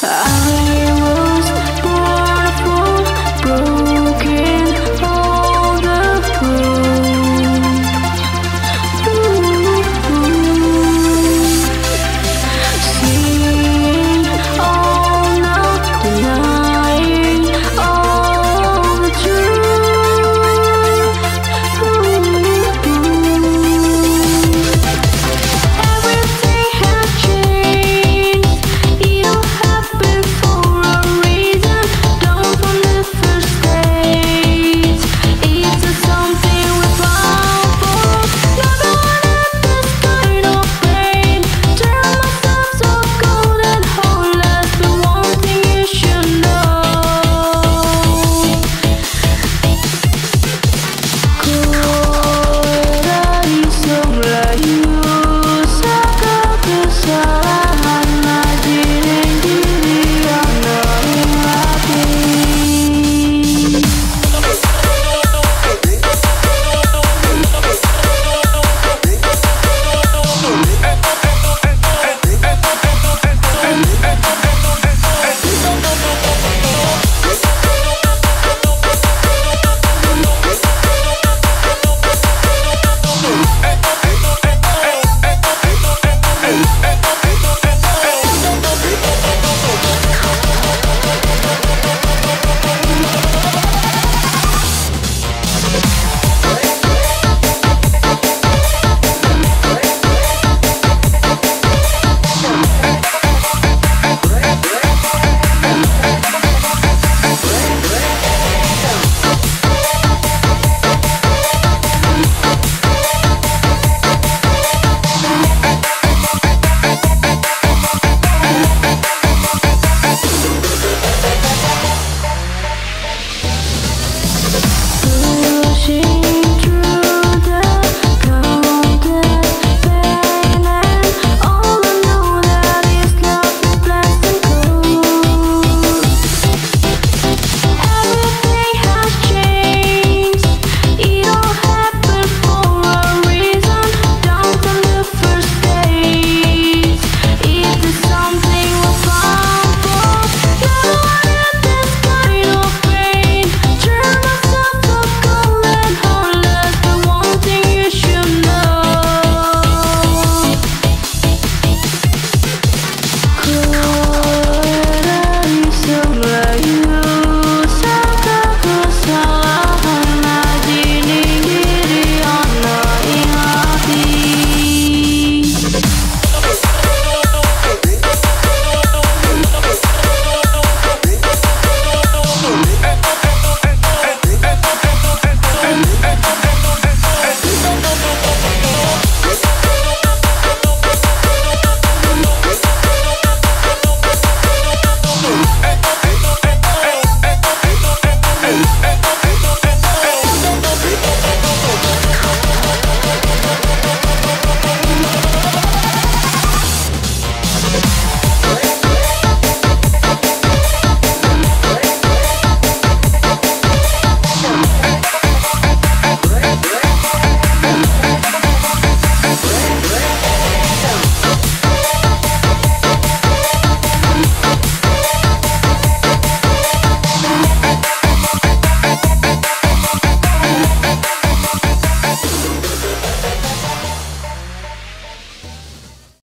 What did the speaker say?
I